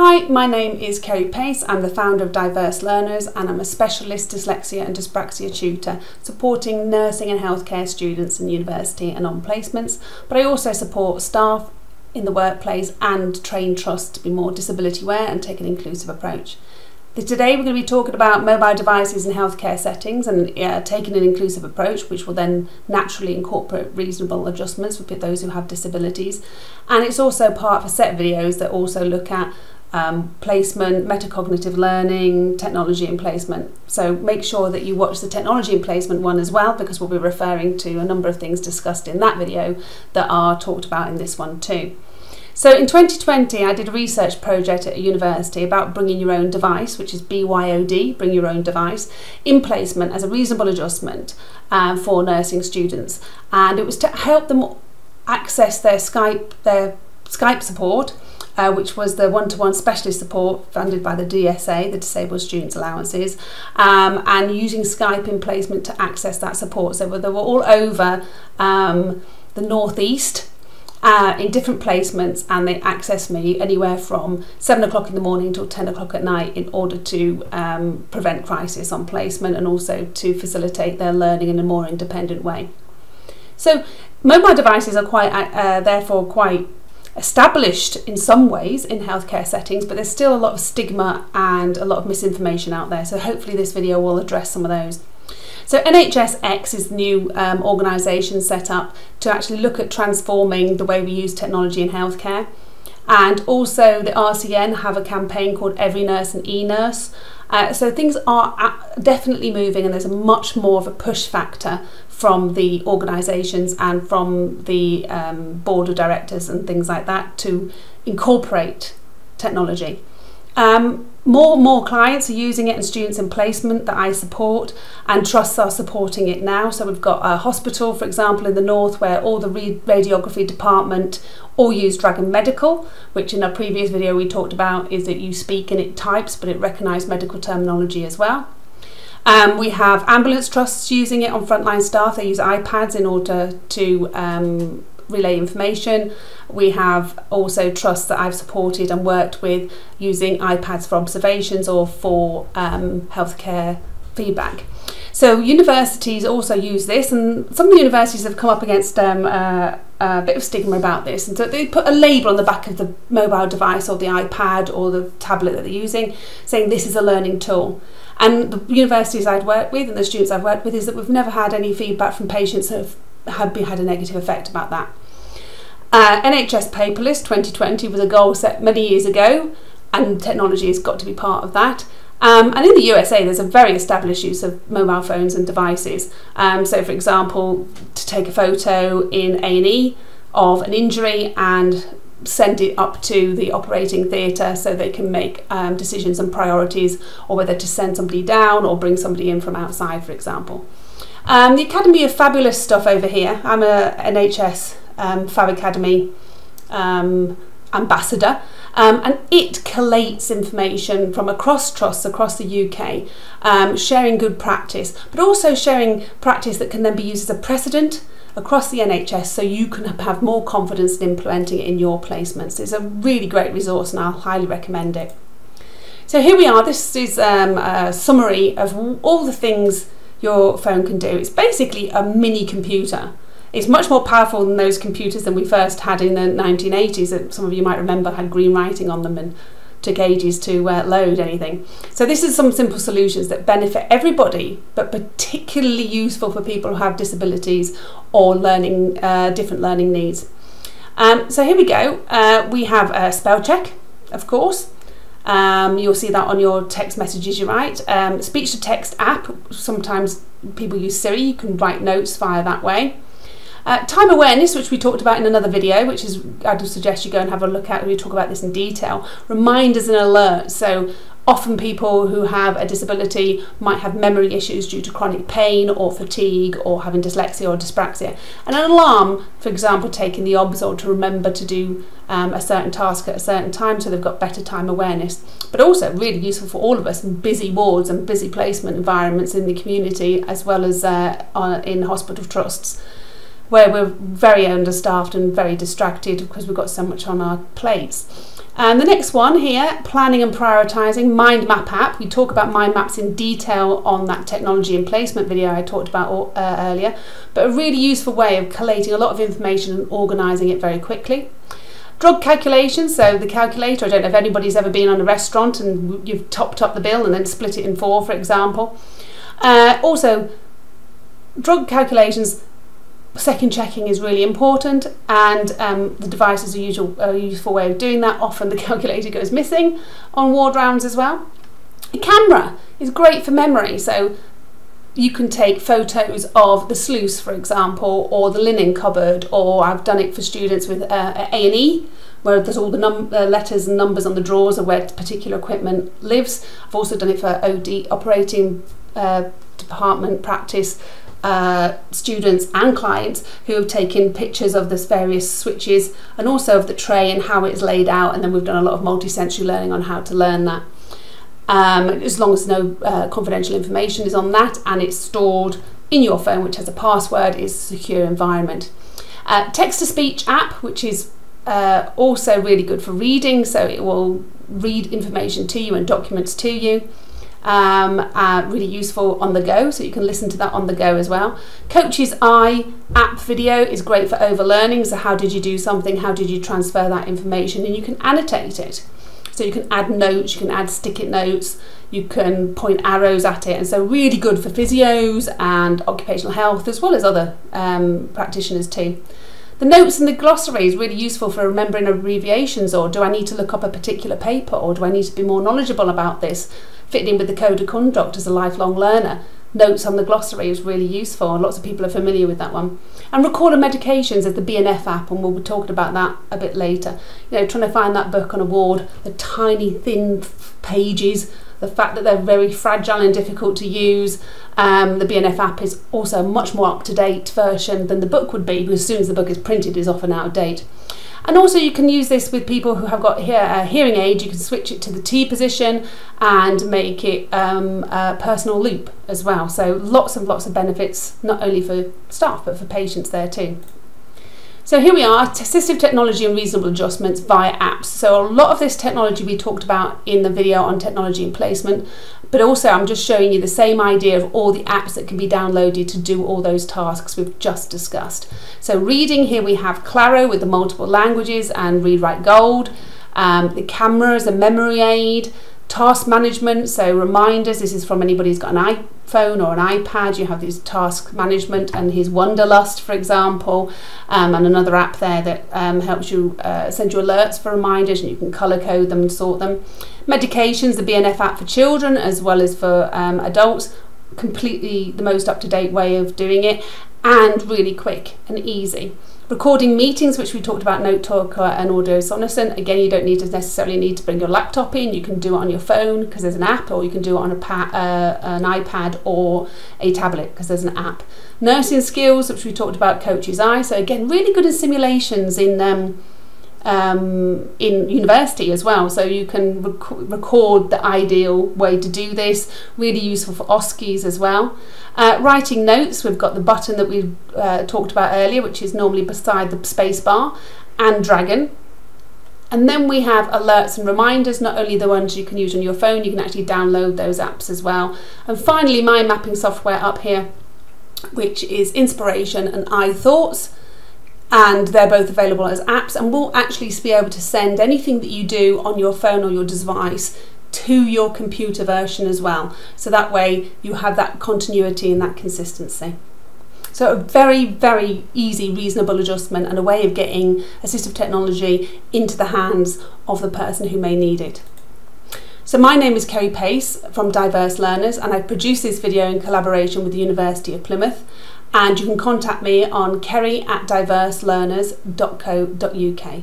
Hi, my name is Kerry Pace. I'm the founder of Diverse Learners and I'm a specialist dyslexia and dyspraxia tutor supporting nursing and healthcare students in university and on placements. But I also support staff in the workplace and train trusts to be more disability aware and take an inclusive approach. Today we're going to be talking about mobile devices in healthcare settings and uh, taking an inclusive approach which will then naturally incorporate reasonable adjustments for those who have disabilities and it's also part of a set of videos that also look at um, placement, metacognitive learning, technology and placement. So make sure that you watch the technology and placement one as well because we'll be referring to a number of things discussed in that video that are talked about in this one too. So in 2020, I did a research project at a university about bringing your own device, which is BYOD, bring your own device, in placement as a reasonable adjustment um, for nursing students. And it was to help them access their Skype, their Skype support, uh, which was the one-to-one specialist support funded by the DSA, the Disabled Students Allowances, um, and using Skype in placement to access that support. So they were all over um, the northeast uh, in different placements and they access me anywhere from 7 o'clock in the morning till 10 o'clock at night in order to um, prevent crisis on placement and also to facilitate their learning in a more independent way. So mobile devices are quite uh, therefore quite established in some ways in healthcare settings but there's still a lot of stigma and a lot of misinformation out there so hopefully this video will address some of those. So NHSX is the new um, organisation set up to actually look at transforming the way we use technology in healthcare. And also the RCN have a campaign called Every Nurse and E-Nurse. Uh, so things are definitely moving and there's a much more of a push factor from the organisations and from the um, board of directors and things like that to incorporate technology. Um, more and more clients are using it and students in placement that I support and trusts are supporting it now. So we've got a hospital, for example, in the north where all the radiography department all use Dragon Medical, which in a previous video we talked about is that you speak and it types, but it recognises medical terminology as well. Um, we have ambulance trusts using it on frontline staff. They use iPads in order to um, relay information. We have also trusts that I've supported and worked with using iPads for observations or for um, healthcare feedback. So universities also use this, and some of the universities have come up against um, uh, a bit of stigma about this, and so they put a label on the back of the mobile device or the iPad or the tablet that they're using, saying this is a learning tool. And the universities I'd worked with and the students I've worked with is that we've never had any feedback from patients have had, had a negative effect about that. Uh, NHS Paperless 2020 was a goal set many years ago, and technology has got to be part of that. Um, and in the USA, there's a very established use of mobile phones and devices. Um, so, for example, to take a photo in A&E of an injury and send it up to the operating theatre so they can make um, decisions and priorities or whether to send somebody down or bring somebody in from outside, for example. Um, the Academy of Fabulous stuff over here. I'm a NHS um, Fab Academy um, ambassador um, and it collates information from across trusts across the UK, um, sharing good practice, but also sharing practice that can then be used as a precedent across the NHS so you can have more confidence in implementing it in your placements. It's a really great resource and I'll highly recommend it. So here we are, this is um, a summary of all the things your phone can do. It's basically a mini computer. It's much more powerful than those computers than we first had in the 1980s that some of you might remember had green writing on them and took ages to uh, load anything. So this is some simple solutions that benefit everybody, but particularly useful for people who have disabilities or learning uh, different learning needs. Um, so here we go. Uh, we have a spell check, of course. Um, you'll see that on your text messages you write. Um, speech to text app, sometimes people use Siri, you can write notes via that way. Uh, time awareness, which we talked about in another video, which is I'd suggest you go and have a look at. We talk about this in detail. Reminders and alerts. So often people who have a disability might have memory issues due to chronic pain or fatigue or having dyslexia or dyspraxia. And an alarm, for example, taking the Obsol to remember to do um, a certain task at a certain time so they've got better time awareness. But also really useful for all of us in busy wards and busy placement environments in the community as well as uh, in hospital trusts where we're very understaffed and very distracted because we've got so much on our plates. And the next one here, planning and prioritising, Mind Map app. We talk about mind maps in detail on that technology and placement video I talked about uh, earlier, but a really useful way of collating a lot of information and organising it very quickly. Drug calculations, so the calculator, I don't know if anybody's ever been on a restaurant and you've topped up the bill and then split it in four, for example. Uh, also, drug calculations second checking is really important and um, the device is a, usual, a useful way of doing that. Often the calculator goes missing on ward rounds as well. A camera is great for memory so you can take photos of the sluice for example or the linen cupboard or I've done it for students with uh, A&E where there's all the uh, letters and numbers on the drawers of where particular equipment lives. I've also done it for OD operating uh, department practice uh, students and clients who have taken pictures of this various switches and also of the tray and how it's laid out and then we've done a lot of multi-sensory learning on how to learn that. Um, as long as no uh, confidential information is on that and it's stored in your phone which has a password is a secure environment. Uh, text-to-speech app which is uh, also really good for reading so it will read information to you and documents to you um, uh, really useful on the go, so you can listen to that on the go as well. Coach's Eye app video is great for overlearning, so how did you do something, how did you transfer that information, and you can annotate it. So you can add notes, you can add stick-it notes, you can point arrows at it, and so really good for physios and occupational health as well as other um, practitioners too. The notes in the glossary is really useful for remembering abbreviations or do I need to look up a particular paper or do I need to be more knowledgeable about this? Fitting in with the code of conduct as a lifelong learner. Notes on the glossary is really useful and lots of people are familiar with that one. And of Medications is the BNF app and we'll be talking about that a bit later. You know, trying to find that book on a ward, the tiny thin pages the fact that they're very fragile and difficult to use. Um, the BNF app is also a much more up-to-date version than the book would be because as soon as the book is printed is often out of date. And also you can use this with people who have got hear, uh, hearing aid, you can switch it to the T position and make it um, a personal loop as well. So lots and lots of benefits, not only for staff, but for patients there too. So here we are, assistive technology and reasonable adjustments via apps. So a lot of this technology we talked about in the video on technology and placement, but also I'm just showing you the same idea of all the apps that can be downloaded to do all those tasks we've just discussed. So reading, here we have Claro with the multiple languages and Read Write Gold. Um, the camera a memory aid, task management, so reminders, this is from anybody who's got an iPhone or an iPad, you have these task management and his Wunderlist, for example, um, and another app there that um, helps you uh, send you alerts for reminders and you can colour code them and sort them. Medications, the BNF app for children as well as for um, adults, completely the most up-to-date way of doing it and really quick and easy. Recording meetings, which we talked about, Note Talker and Audio Sonocent. Again, you don't need to necessarily need to bring your laptop in. You can do it on your phone because there's an app, or you can do it on a uh, an iPad or a tablet because there's an app. Nursing skills, which we talked about, Coach's Eye. So again, really good in simulations in um, um, in university as well. So you can rec record the ideal way to do this. Really useful for OSCEs as well. Uh, writing notes, we've got the button that we uh, talked about earlier, which is normally beside the space bar, and Dragon. And then we have alerts and reminders, not only the ones you can use on your phone, you can actually download those apps as well. And finally, mind mapping software up here, which is Inspiration and iThoughts and they're both available as apps and will actually be able to send anything that you do on your phone or your device to your computer version as well. So that way you have that continuity and that consistency. So a very, very easy, reasonable adjustment and a way of getting assistive technology into the hands of the person who may need it. So my name is Kerry Pace from Diverse Learners and I produce this video in collaboration with the University of Plymouth and you can contact me on kerry at diverselearners.co.uk.